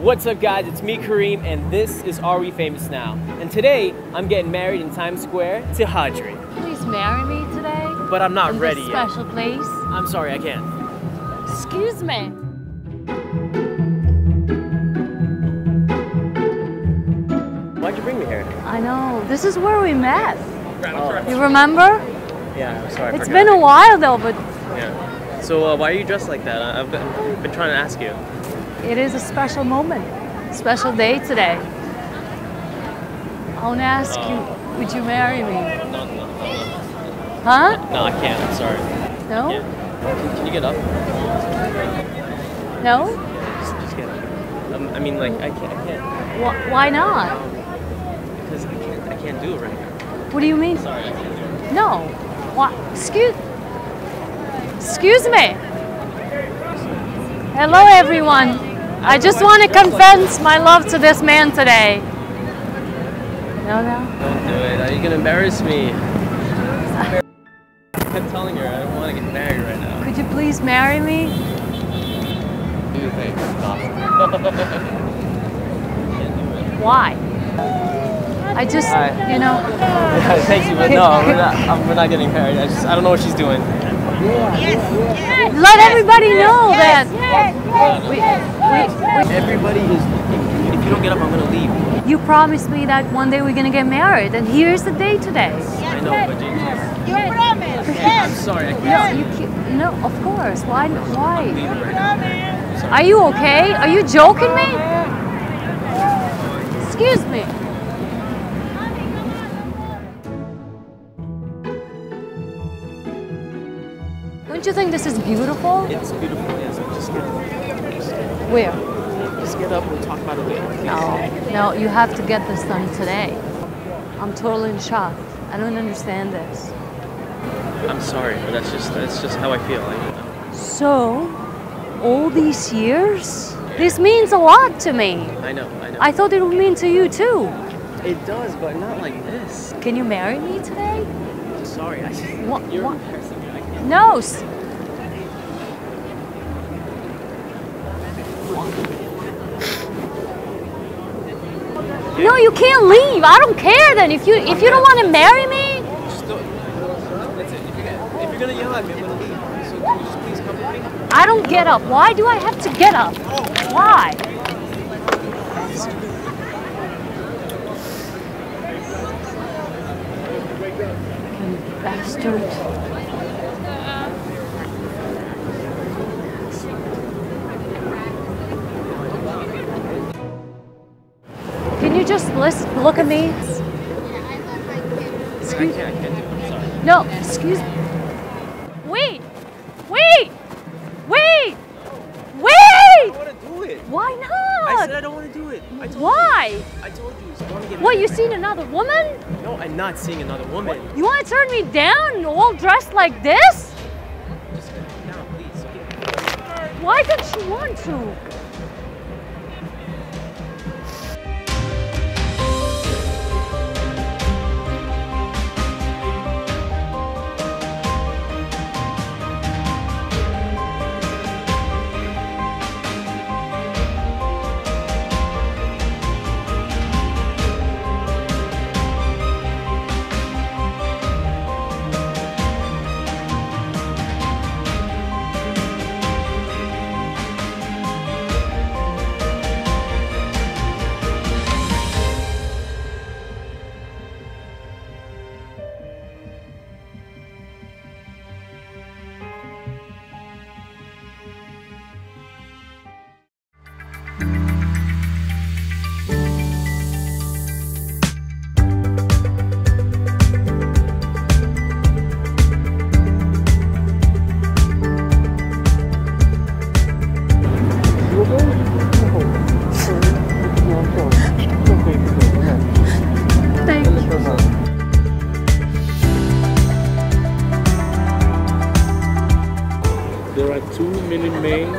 What's up guys, it's me Karim and this is Are We Famous Now? And today I'm getting married in Times Square to Hadri. Please marry me today. But I'm not in ready this yet. special place. I'm sorry, I can't. Excuse me. Why'd you bring me here? I know. This is where we met. Oh, You remember? yeah, I'm sorry. I It's forgot. been a while though, but Yeah. So uh, why are you dressed like that? I've been, been trying to ask you. It is a special moment. Special day today. I want to ask Oh. you, would you marry me? No, no, no, Huh? no, I can't. I'm sorry. No? Can, can you get up? No? Just, just get up. Um, I mean, like, I can't, I can't, Wh- why not? because I can't, I can't do it right now. What do you mean? Sorry, I can't do it. No. What? Excuse. Excuse me. Hello, everyone. I just want to confess my love to this man today. No, no. Don't do it. Are you gonna embarrass me? I kept telling her I don't want to get married right now. Could you please marry me? Do you think? Stop. Can't do it. Why? I just, Hi. you know. Thank you, but no, we're not, we're not getting married. I just, I don't know what she's doing. Let everybody know that we, we, Everybody is. If, if you don't get up, I'm gonna leave. you promised me that one day we're gonna get married, and here's the day today. I know, but you, You promise. I'm sorry. I No, can't. you can't, no, of course. Why? Why? right. Are you okay? Are you joking me? Excuse me. You think this is beautiful? It's beautiful. Yes, just get, just get, Where? just get up. We'll talk about it later. No, no, you have to get this done today. I'm totally in shock. I don't understand this. I'm sorry, but that's just that's just how I feel. I, So, all these years? This means a lot to me. I know. I know. I thought it would mean to you too. it does, but not like this. Can you marry me today? I'm sorry. I, What- you're what? embarrassing me. I can't. No. No, you can't leave. I don't care then. If you if you don't want to marry me? I don't get up. Why do I have to get up? Why? Bastard. Just listen, look at me? Excuse can't. I can't do it. No, excuse me. Wait! Wait! Wait! I Wait! don't want to do it. Why I not? said I don't want to do it. I told Why? You. I told you. So I want to get What, you seen another woman? No, I'm not seeing another woman. You want to turn me down all dressed like this? Just down, please. Why don't you want to? Too many men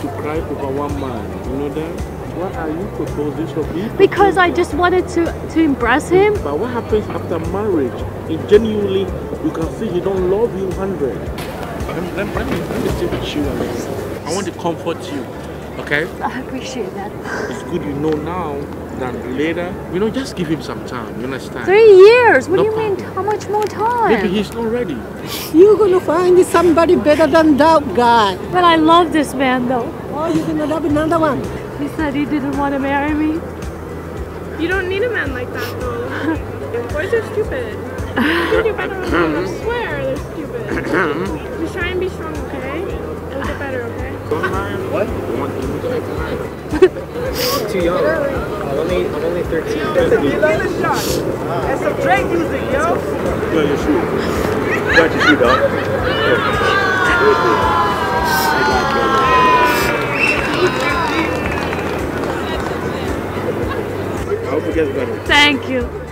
to cry over one man. You know that? Why are you proposing for people? Because I just wanted to, to impress him. But what happens after marriage? If genuinely you can see he don't love you 100. Let, me, let me, let me stay with you, Alex. I want to comfort you. Okay? I appreciate that. It's good you know now than later. You know, just give him some time. You understand? Three years? What No do you mean? How much more time? Maybe he's not ready. You're gonna find somebody better than that guy. But I love this man though. Oh, you're gonna love another one. He said he didn't want to marry me. You don't need a man like that though. Boys are stupid. You can do better on them. I swear they're stupid. Just try and be strong, okay? What? Too young. I'm only, I'm only 13. That's some Drake music, yo. You got your shoe. You got your shoe, dog. I hope it gets better. Thank you.